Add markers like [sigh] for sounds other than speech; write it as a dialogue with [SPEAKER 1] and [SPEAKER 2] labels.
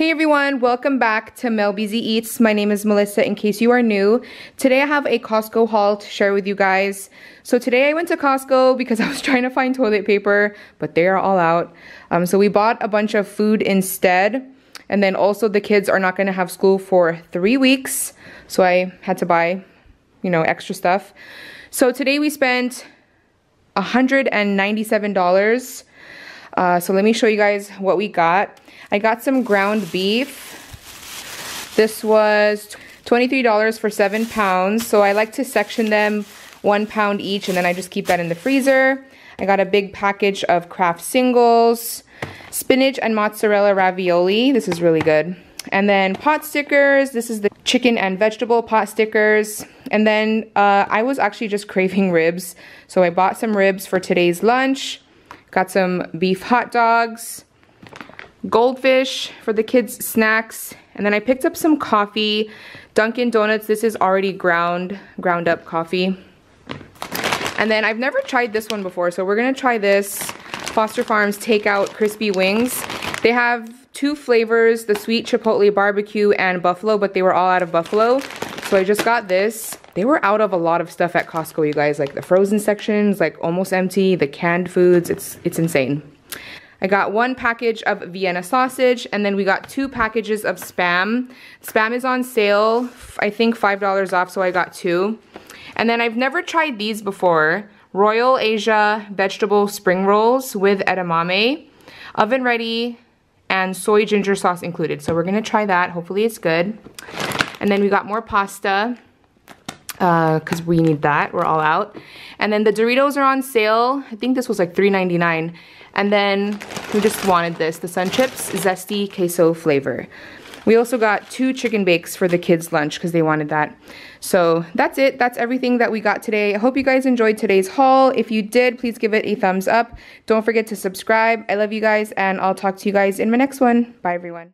[SPEAKER 1] Hey everyone, welcome back to Mel Beezee Eats. My name is Melissa in case you are new. Today I have a Costco haul to share with you guys. So today I went to Costco because [laughs] I was trying to find toilet paper, but they are all out. Um, so we bought a bunch of food instead. And then also the kids are not gonna have school for three weeks. So I had to buy, you know, extra stuff. So today we spent $197. Uh, so let me show you guys what we got. I got some ground beef. This was $23 for seven pounds. So I like to section them one pound each and then I just keep that in the freezer. I got a big package of Kraft singles, spinach and mozzarella ravioli. This is really good. And then pot stickers. This is the chicken and vegetable pot stickers. And then uh, I was actually just [laughs] craving ribs. So I bought some ribs for today's lunch. Got some beef hot dogs goldfish for the kids snacks and then I picked up some coffee. Dunkin Donuts this is already ground ground up coffee. And then I've never tried this one before so we're gonna try this Foster Farms takeout crispy wings. They have two flavors the sweet chipotle barbecue and buffalo but they were all out of buffalo. So I just got this they were out of a lot of stuff at Costco you guys like the frozen sections like almost empty the canned foods it's it's insane I got one package of Vienna sausage and then we got two packages of Spam. Spam is on sale, I think $5 off, so I got two. And then I've never tried these before. Royal Asia vegetable spring rolls with edamame, oven ready, and soy ginger sauce included. So we're gonna try that, hopefully it's good. And then we got more pasta because uh, we need that, we're all out. And then the Doritos are on sale. I think this was like $3.99. And then we just wanted this, the Sun Chips Zesty Queso flavor. We also got two chicken bakes for the kids' lunch because they wanted that. So that's it. That's everything that we got today. I hope you guys enjoyed today's haul. If you did, please give it a thumbs up. Don't forget to subscribe. I love you guys, and I'll talk to you guys in my next one. Bye, everyone.